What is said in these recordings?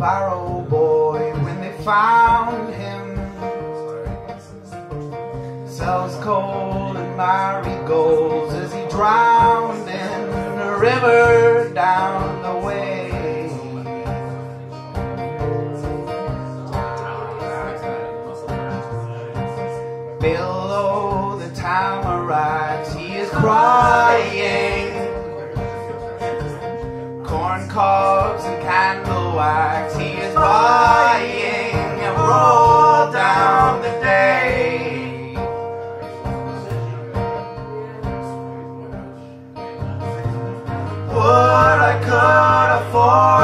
barrow boy when they found him. Sells coal and marigolds as he drowned in the river down the way. Below the tamaracks, he is crying. Cobs and candle wax, he is buying and roll down the day. Would I could afford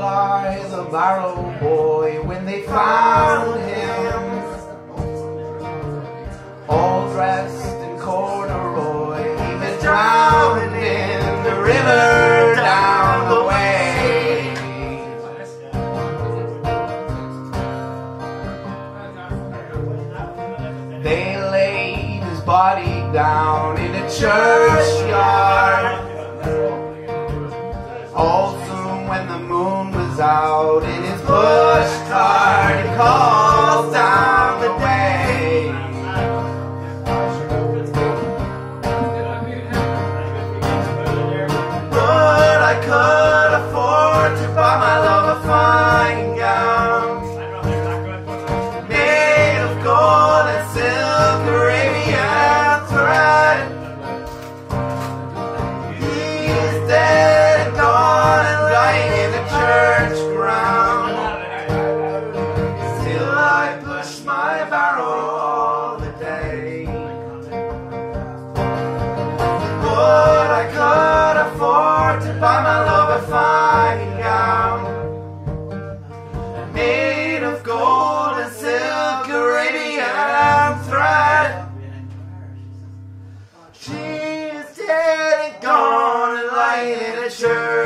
Eli, the barrow boy, when they found him, all dressed in corduroy, he was drowned in the river down the way. They laid his body down in a churchyard.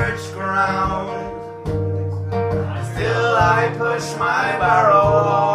Church ground. Still I push my barrow